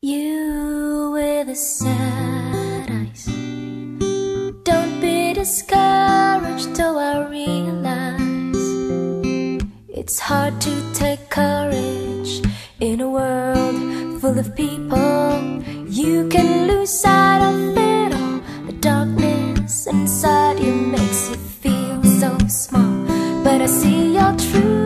You with the sad eyes. Don't be discouraged, though I realize it's hard to take courage in a world full of people. You can lose sight of it all. The darkness inside you makes you feel so small. But I see your true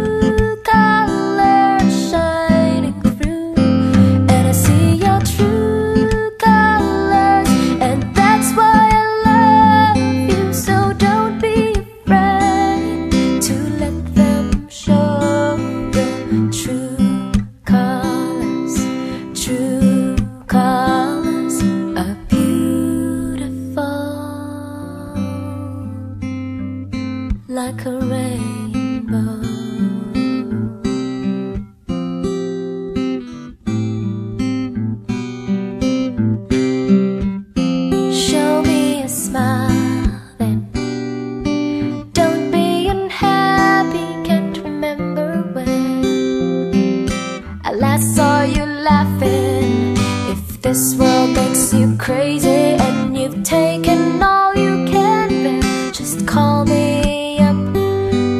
this world makes you crazy and you've taken all you can bear, just call me up.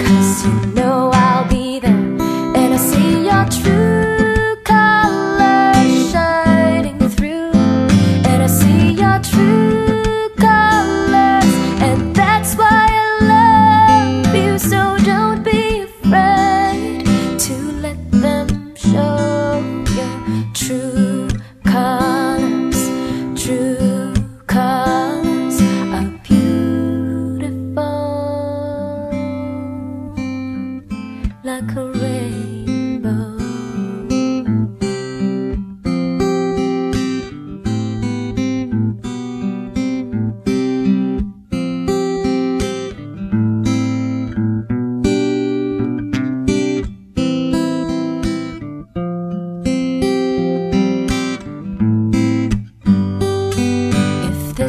Cause you know I'll be there. And I see your true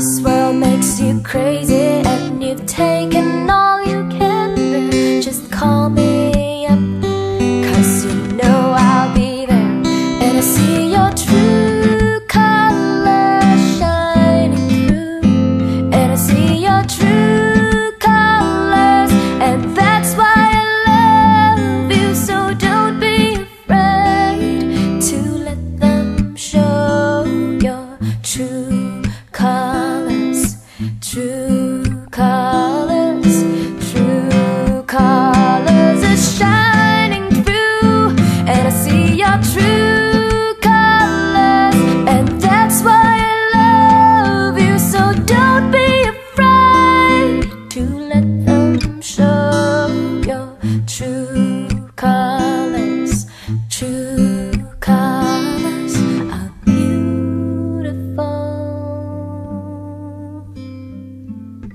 This world makes you crazy and you've taken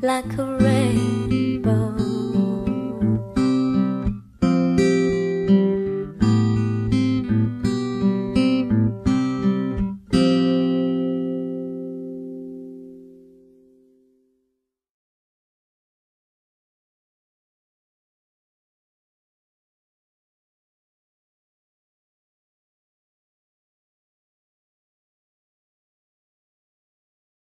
like a rain.